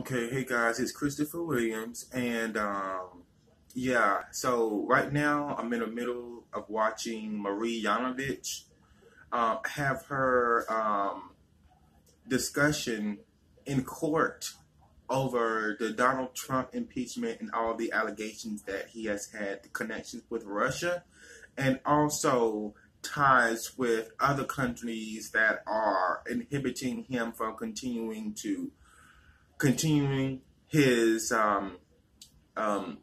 Okay, hey guys, it's Christopher Williams, and um, yeah, so right now I'm in the middle of watching Marie Yovanovitch uh, have her um, discussion in court over the Donald Trump impeachment and all the allegations that he has had connections with Russia, and also ties with other countries that are inhibiting him from continuing to continuing his um, um,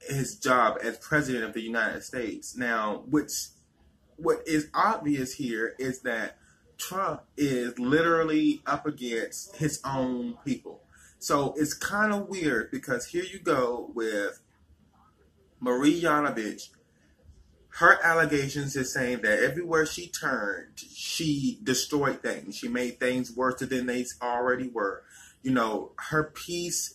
his job as president of the United States. Now, what's what is obvious here is that Trump is literally up against his own people. So it's kind of weird because here you go with Marie Yovanovitch. Her allegations is saying that everywhere she turned, she destroyed things. She made things worse than they already were you know, her peace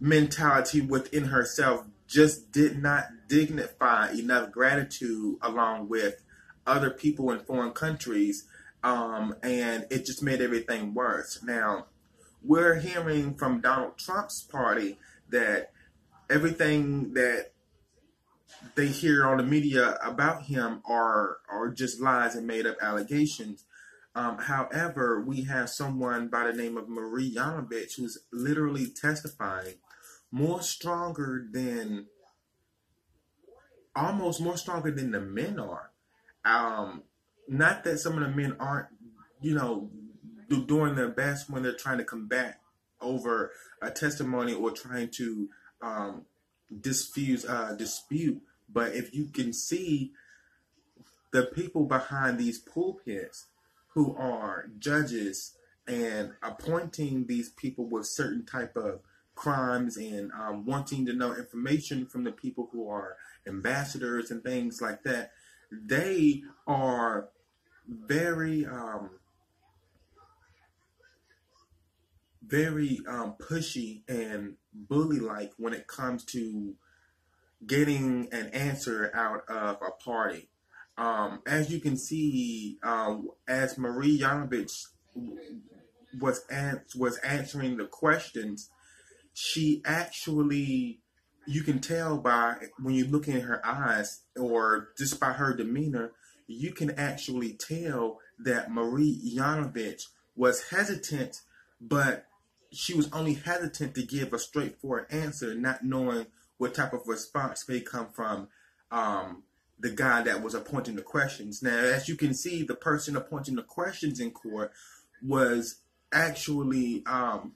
mentality within herself just did not dignify enough gratitude along with other people in foreign countries. Um, and it just made everything worse. Now, we're hearing from Donald Trump's party that everything that they hear on the media about him are are just lies and made up allegations. Um, however, we have someone by the name of Marie Yovanovitch who's literally testifying more stronger than almost more stronger than the men are. Um, not that some of the men aren't, you know, doing their best when they're trying to combat over a testimony or trying to um, diffuse uh, dispute. But if you can see the people behind these pulpits who are judges and appointing these people with certain type of crimes and um, wanting to know information from the people who are ambassadors and things like that, they are very, um, very um, pushy and bully-like when it comes to getting an answer out of a party. Um, as you can see, um, as Marie Yovanovitch was was answering the questions, she actually, you can tell by when you look in her eyes or just by her demeanor, you can actually tell that Marie Yovanovitch was hesitant, but she was only hesitant to give a straightforward answer, not knowing what type of response may come from um, the guy that was appointing the questions. Now, as you can see, the person appointing the questions in court was actually um,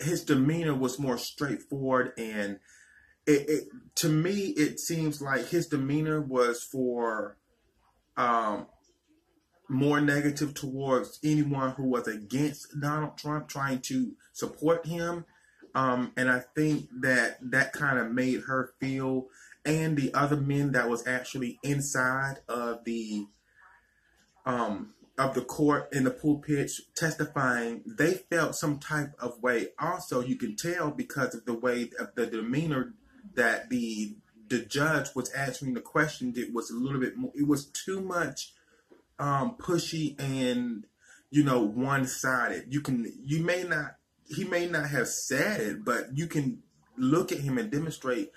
his demeanor was more straightforward, and it, it, to me it seems like his demeanor was for um, more negative towards anyone who was against Donald Trump, trying to support him. Um, and I think that that kind of made her feel and the other men that was actually inside of the um of the court in the pulpit testifying, they felt some type of way. Also, you can tell because of the way of the demeanor that the the judge was answering the question. It was a little bit more. It was too much um, pushy and you know one sided. You can you may not he may not have said it, but you can look at him and demonstrate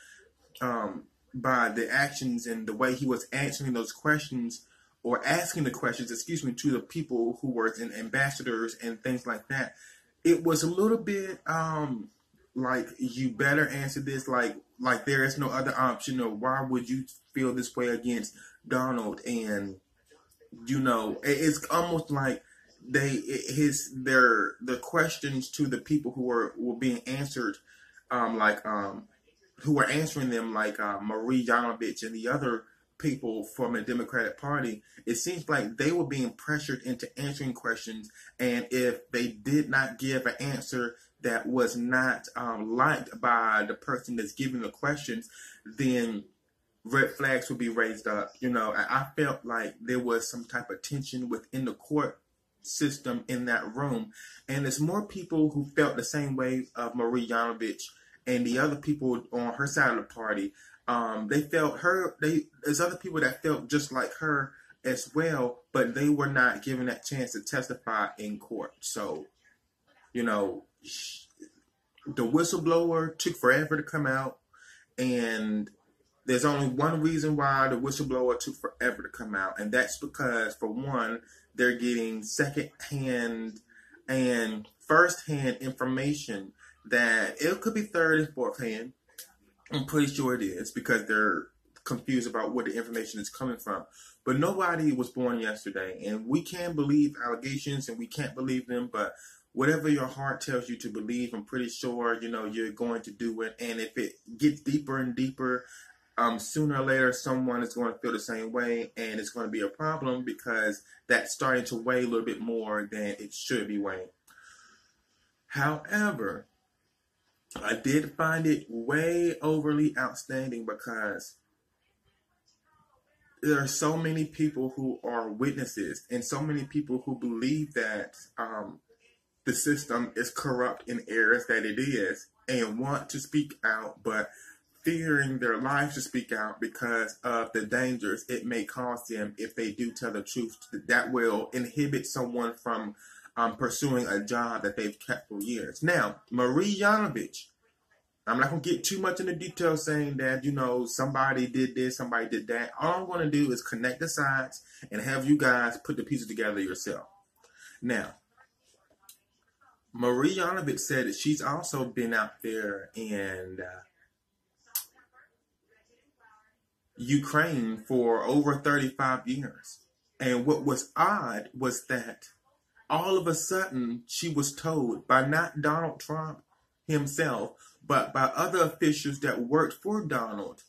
um, by the actions and the way he was answering those questions or asking the questions, excuse me, to the people who were in ambassadors and things like that. It was a little bit um like you better answer this like like there is no other option or why would you feel this way against Donald and you know it's almost like they his their the questions to the people who were were being answered um like um who were answering them, like uh, Marie Yovanovitch and the other people from the Democratic Party, it seems like they were being pressured into answering questions. And if they did not give an answer that was not um, liked by the person that's giving the questions, then red flags would be raised up. You know, I felt like there was some type of tension within the court system in that room. And there's more people who felt the same way of Marie Yovanovitch and the other people on her side of the party, um, they felt her. They there's other people that felt just like her as well, but they were not given that chance to testify in court. So, You know, the whistleblower took forever to come out, and there's only one reason why the whistleblower took forever to come out, and that's because, for one, they're getting second-hand and first-hand information that it could be third and fourth hand. I'm pretty sure it is because they're confused about where the information is coming from. But nobody was born yesterday, and we can believe allegations and we can't believe them, but whatever your heart tells you to believe, I'm pretty sure you know you're going to do it. And if it gets deeper and deeper, um, sooner or later someone is going to feel the same way, and it's going to be a problem because that's starting to weigh a little bit more than it should be weighing. However, I did find it way overly outstanding because there are so many people who are witnesses and so many people who believe that um, the system is corrupt in areas that it is and want to speak out, but fearing their lives to speak out because of the dangers it may cause them if they do tell the truth. That will inhibit someone from um, pursuing a job that they've kept for years. Now, Marie Yovanovitch, I'm not going to get too much into detail saying that, you know, somebody did this, somebody did that. All I'm going to do is connect the sides and have you guys put the pieces together yourself. Now, Marie Yovanovitch said that she's also been out there in uh, Ukraine for over 35 years. And what was odd was that all of a sudden she was told by not Donald Trump himself, but by other officials that worked for Donald,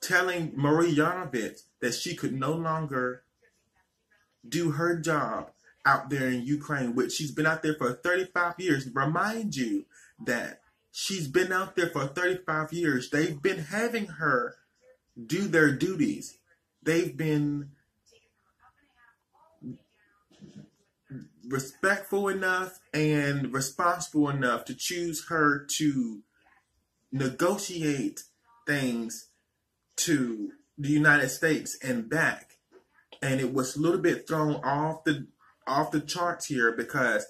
telling Marie Yovanovitch that she could no longer do her job out there in Ukraine, which she's been out there for 35 years. Remind you that she's been out there for 35 years. They've been having her do their duties. They've been respectful enough and responsible enough to choose her to negotiate things to the United States and back. And it was a little bit thrown off the off the charts here because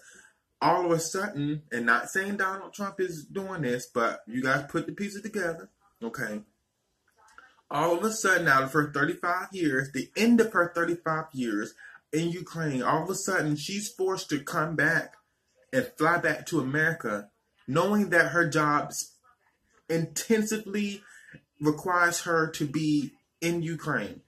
all of a sudden, and not saying Donald Trump is doing this, but you guys put the pieces together, okay? All of a sudden, out of her 35 years, the end of her 35 years, in Ukraine, all of a sudden she's forced to come back and fly back to America, knowing that her job intensively requires her to be in Ukraine.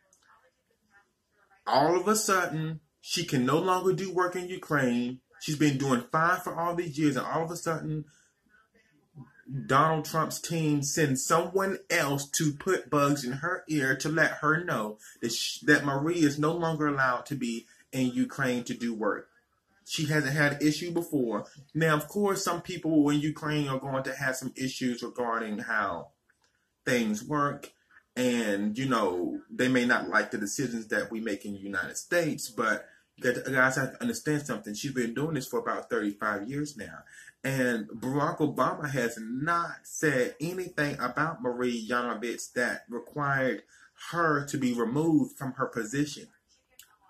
All of a sudden, she can no longer do work in Ukraine. She's been doing fine for all these years, and all of a sudden, Donald Trump's team sends someone else to put bugs in her ear to let her know that she, that Marie is no longer allowed to be in Ukraine to do work. She hasn't had an issue before. Now, of course, some people in Ukraine are going to have some issues regarding how things work. And, you know, they may not like the decisions that we make in the United States, but you guys have to understand something. She's been doing this for about 35 years now. And Barack Obama has not said anything about Marie Yovanovitch that required her to be removed from her position.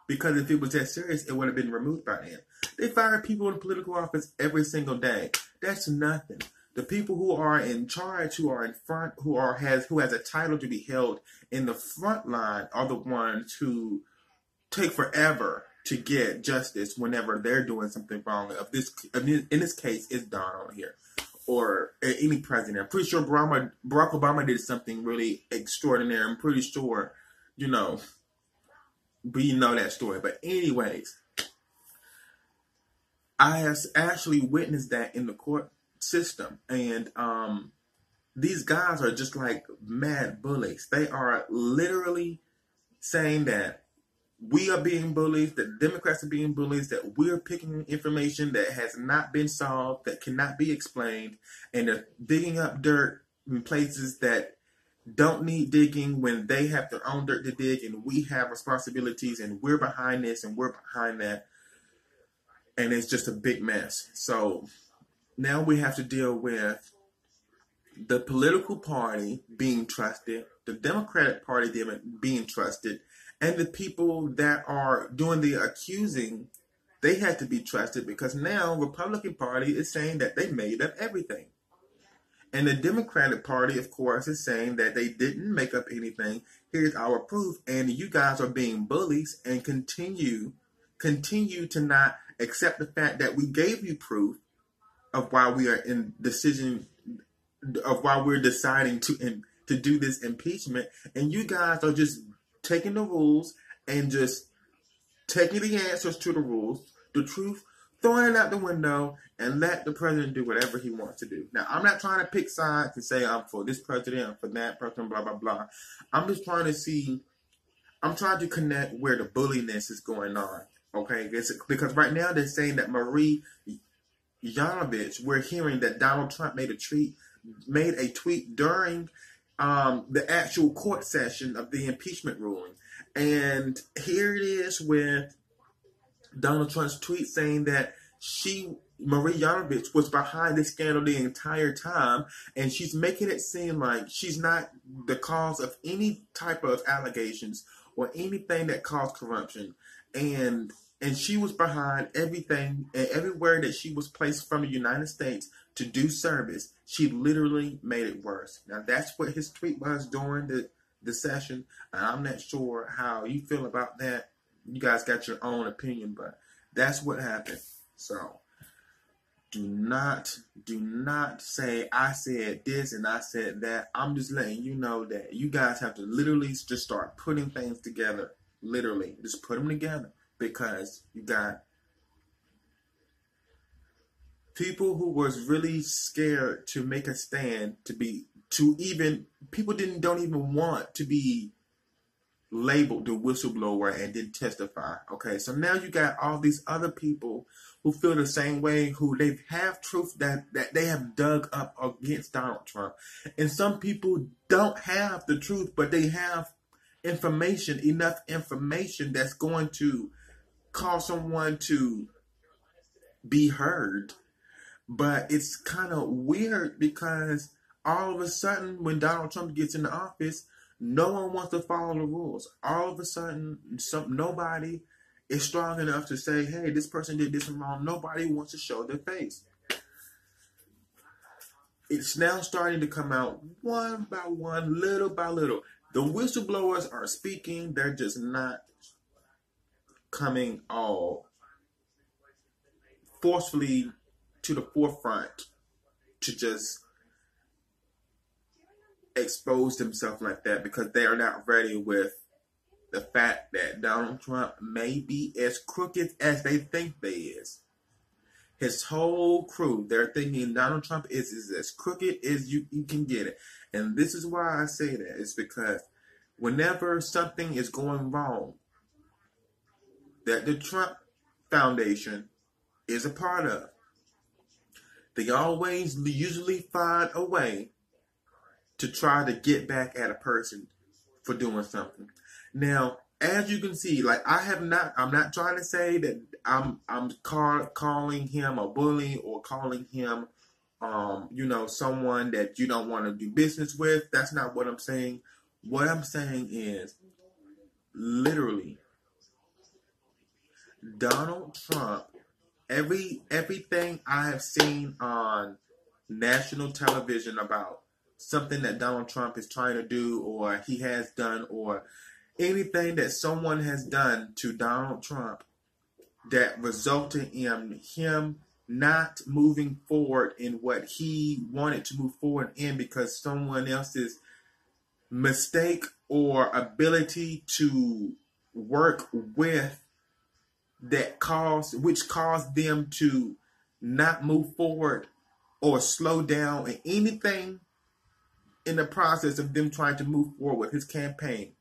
Because if it was that serious, it would have been removed by then. They fire people in political office every single day. That's nothing. The people who are in charge, who are in front, who are has who has a title to be held in the front line, are the ones who take forever to get justice whenever they're doing something wrong. Of this, in this case, is Donald here, or uh, any president. I'm pretty sure Barack Obama did something really extraordinary. I'm pretty sure, you know, we know that story. But anyways, I have actually witnessed that in the court system, and um, these guys are just like mad bullies. They are literally saying that we are being bullies, that Democrats are being bullies, that we're picking information that has not been solved, that cannot be explained, and they're digging up dirt in places that don't need digging when they have their own dirt to dig and we have responsibilities and we're behind this and we're behind that and it's just a big mess so now we have to deal with the political party being trusted the democratic party being trusted and the people that are doing the accusing they had to be trusted because now Republican Party is saying that they made up everything. And the Democratic Party, of course, is saying that they didn't make up anything. Here's our proof. And you guys are being bullies and continue continue to not accept the fact that we gave you proof of why we are in decision of why we're deciding to in, to do this impeachment, and you guys are just taking the rules and just taking the answers to the rules, the truth, throwing it out the window, and let the president do whatever he wants to do. Now, I'm not trying to pick sides and say I'm for this president, I'm for that president, blah blah blah. I'm just trying to see. I'm trying to connect where the bulliness is going on. Okay, because right now they're saying that Marie Yovanovitch, we're hearing that Donald Trump made a tweet, made a tweet during um, the actual court session of the impeachment ruling. And here it is with Donald Trump's tweet saying that she, Marie Yovanovitch, was behind this scandal the entire time, and she's making it seem like she's not the cause of any type of allegations or anything that caused corruption. And and she was behind everything and everywhere that she was placed from the United States to do service, she literally made it worse. Now that's what his tweet was during the, the session. And I'm not sure how you feel about that. You guys got your own opinion, but that's what happened. So do not do not say I said this and I said that. I'm just letting you know that you guys have to literally just start putting things together. Literally, just put them together because you got people who was really scared to make a stand to be to even people didn't don't even want to be labeled the whistleblower and didn't testify. Okay, so now you got all these other people who feel the same way, who they have truth that that they have dug up against Donald Trump, and some people don't have the truth, but they have information, enough information that's going to cause someone to be heard but it's kind of weird because all of a sudden, when Donald Trump gets in the office, no one wants to follow the rules. All of a sudden, some nobody is strong enough to say, "Hey, this person did this wrong." Nobody wants to show their face. It's now starting to come out one by one, little by little. The whistleblowers are speaking; they're just not coming all forcefully to the forefront to just expose themselves like that because they are not ready with the fact that Donald Trump may be as crooked as they think they is. His whole crew, they're thinking Donald Trump is, is as crooked as you, you can get it. And this is why I say that. It's because whenever something is going wrong, that the Trump Foundation is a part of, they always usually find a way to try to get back at a person for doing something. Now, as you can see, like I have not, I'm not trying to say that I'm I'm call, calling him a bully or calling him, um, you know, someone that you don't want to do business with. That's not what I'm saying. What I'm saying is, literally, Donald Trump every everything I have seen on national television about something that Donald Trump is trying to do or he has done or anything that someone has done to Donald Trump that resulted in him not moving forward in what he wanted to move forward in because someone else's mistake or ability to work with that caused which caused them to not move forward or slow down in anything in the process of them trying to move forward with his campaign.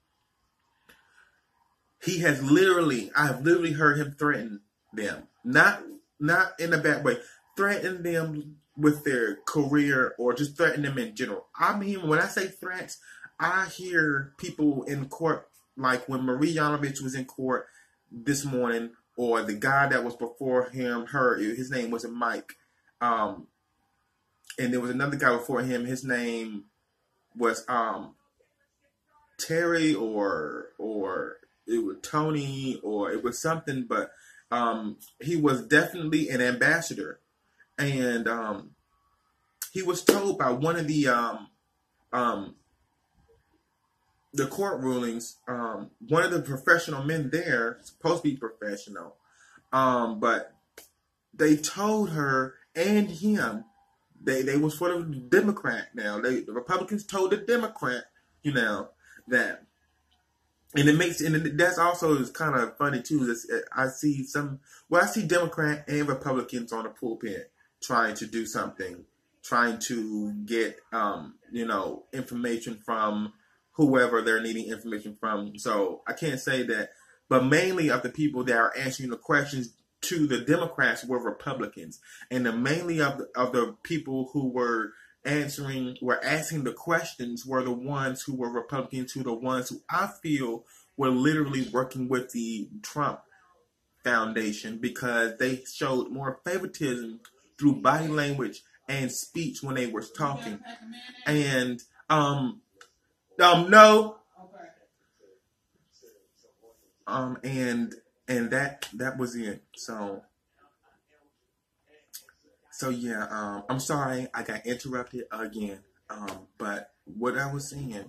He has literally, I have literally heard him threaten them. Not not in a bad way. Threaten them with their career or just threaten them in general. I mean, when I say threats, I hear people in court, like when Marie Yovanovitch was in court this morning or the guy that was before him, her, his name wasn't Mike. Um, and there was another guy before him, his name was um, Terry or or it was Tony or it was something, but um, he was definitely an ambassador, and um, he was told by one of the um, um, the court rulings. Um, one of the professional men there, supposed to be professional, um, but they told her and him they they was for the Democrat now. They the Republicans told the Democrat, you know, that and it makes and that's also is kind of funny too. Is I see some well, I see Democrat and Republicans on the pulpit trying to do something, trying to get um, you know information from whoever they're needing information from. So I can't say that, but mainly of the people that are answering the questions to the Democrats were Republicans, and the mainly of the, of the people who were answering, were asking the questions were the ones who were Republicans, who the ones who I feel were literally working with the Trump Foundation because they showed more favoritism through body language and speech when they were talking. And um um no. Um and and that that was it. So so yeah, um, I'm sorry I got interrupted again. Um, but what I was saying,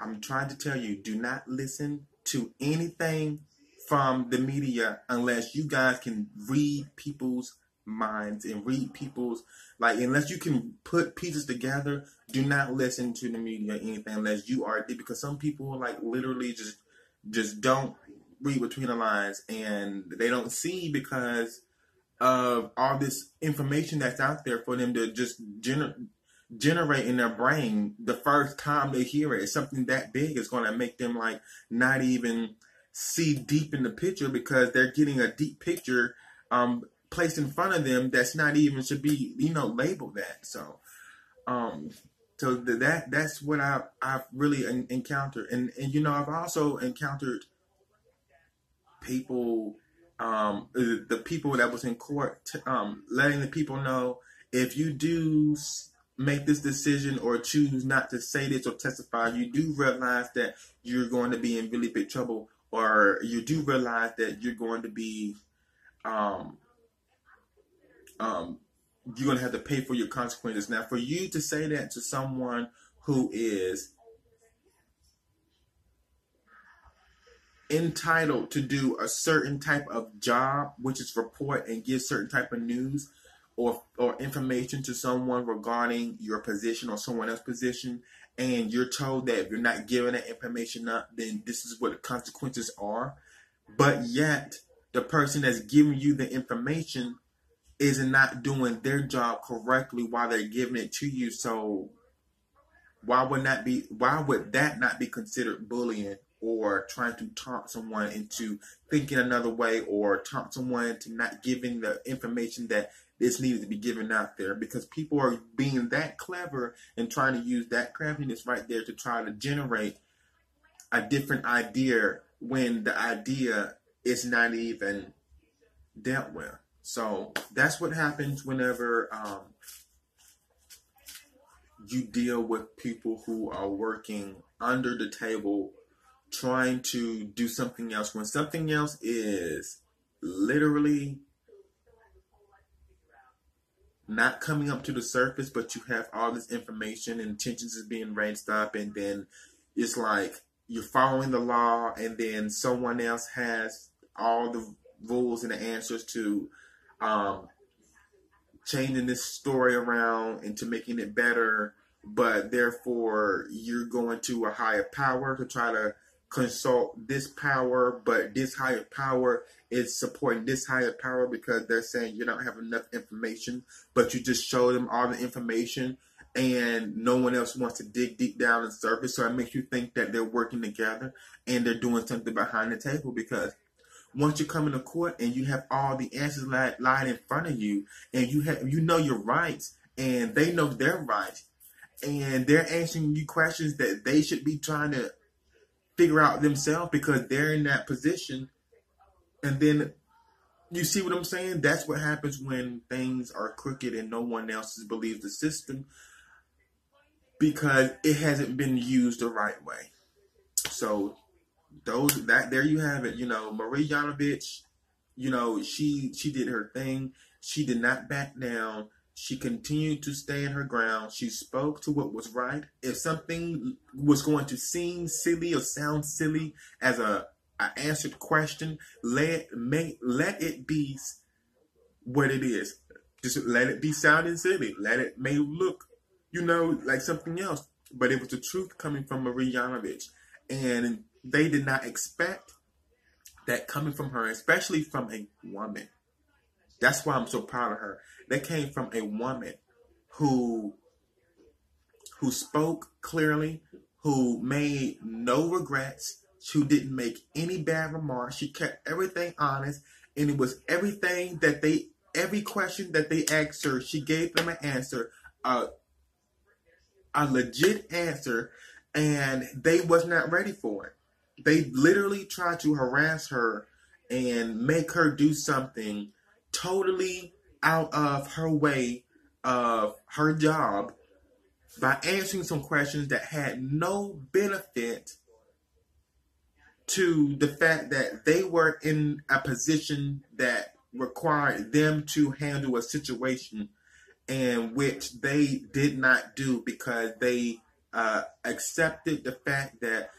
I'm trying to tell you, do not listen to anything from the media unless you guys can read people's minds and read people's like unless you can put pieces together do not listen to the media anything unless you are because some people like literally just just don't read between the lines and they don't see because of all this information that's out there for them to just gener- generate in their brain the first time they hear it. It's something that big is going to make them like not even see deep in the picture because they're getting a deep picture um, placed in front of them that's not even should be you know labeled that. So, um, so that that's what I I've really encountered, and and you know I've also encountered people um, the people that was in court, um, letting the people know if you do make this decision or choose not to say this or testify, you do realize that you're going to be in really big trouble, or you do realize that you're going to be, um, um, you're going to have to pay for your consequences. Now, for you to say that to someone who is entitled to do a certain type of job, which is report and give certain type of news or or information to someone regarding your position or someone else's position, and you're told that if you're not giving that information up, then this is what the consequences are. But yet, the person that's giving you the information is not doing their job correctly while they're giving it to you. So why would not be why would that not be considered bullying or trying to talk someone into thinking another way or talk someone into not giving the information that this needed to be given out there because people are being that clever and trying to use that craftiness right there to try to generate a different idea when the idea is not even dealt with. So that's what happens whenever um, you deal with people who are working under the table trying to do something else when something else is literally not coming up to the surface, but you have all this information and tensions is being raised up, and then it's like you're following the law, and then someone else has all the rules and the answers to um, changing this story around into making it better, but therefore you're going to a higher power to try to consult this power, but this higher power is supporting this higher power because they're saying you don't have enough information, but you just show them all the information and no one else wants to dig deep down and surface. So it makes you think that they're working together and they're doing something behind the table because once you come into court and you have all the answers lying in front of you and you have you know your rights and they know their rights and they're answering you questions that they should be trying to figure out themselves because they're in that position. And then you see what I'm saying? That's what happens when things are crooked and no one else believes the system because it hasn't been used the right way. So those that there you have it. You know, Marie Yovanovitch you know, she she did her thing. She did not back down. She continued to stand her ground. She spoke to what was right. If something was going to seem silly or sound silly as a, a answered question, let make let it be what it is. Just let it be sounding silly. Let it may look, you know, like something else. But it was the truth coming from Marie Yovanovitch. And they did not expect that coming from her, especially from a woman. That's why I'm so proud of her. They came from a woman who who spoke clearly, who made no regrets, who didn't make any bad remarks. She kept everything honest, and it was everything that they every question that they asked her, she gave them an answer, a a legit answer, and they was not ready for it. They literally tried to harass her and make her do something totally out of her way of her job by answering some questions that had no benefit to the fact that they were in a position that required them to handle a situation and which they did not do because they uh, accepted the fact that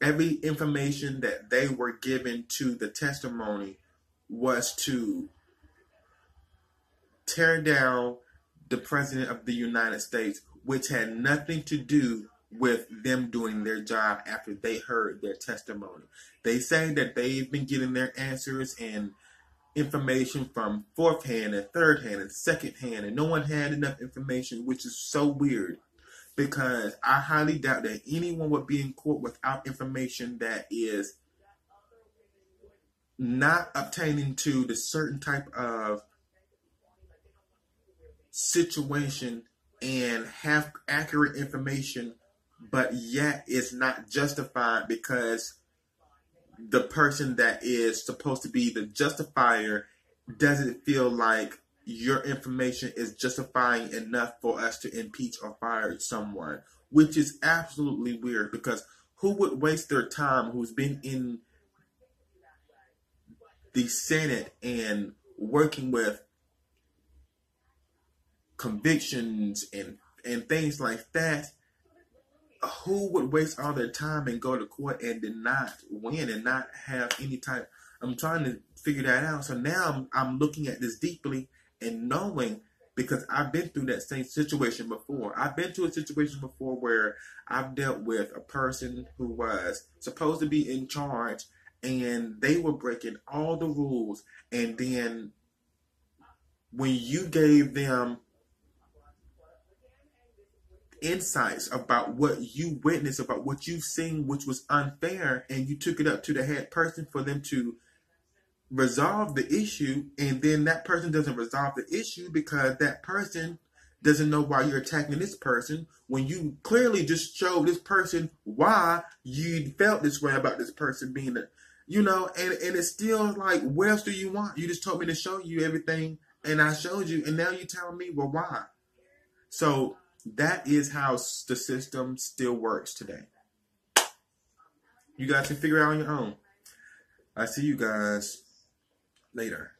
every information that they were given to the testimony was to tear down the president of the United States, which had nothing to do with them doing their job after they heard their testimony. They say that they've been getting their answers and information from fourth hand and third hand and second hand, and no one had enough information, which is so weird because I highly doubt that anyone would be in court without information that is not obtaining to the certain type of situation and have accurate information, but yet it's not justified because the person that is supposed to be the justifier doesn't feel like your information is justifying enough for us to impeach or fire someone, which is absolutely weird because who would waste their time who's been in the Senate and working with convictions and and things like that who would waste all their time and go to court and did not win and not have any type i'm trying to figure that out so now i'm, I'm looking at this deeply and knowing because I've been through that same situation before. I've been to a situation before where I've dealt with a person who was supposed to be in charge and they were breaking all the rules and then when you gave them insights about what you witnessed, about what you've seen, which was unfair, and you took it up to the head person for them to resolve the issue and then that person doesn't resolve the issue because that person doesn't know why you're attacking this person when you clearly just showed this person why you felt this way about this person being a you know and and it's still like what else do you want? You just told me to show you everything and i showed you and now you're telling me well why? So that is how the system still works today. You guys can figure it out on your own. I see you guys later